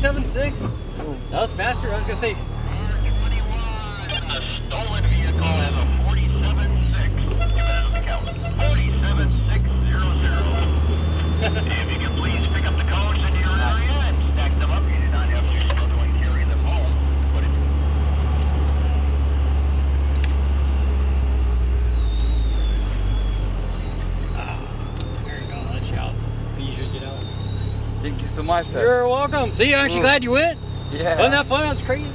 376? That was faster. I was going to say. Thank you so much, sir. You're welcome. See, aren't you Mm. glad you went? yeah. Wasn't that fun? That's crazy.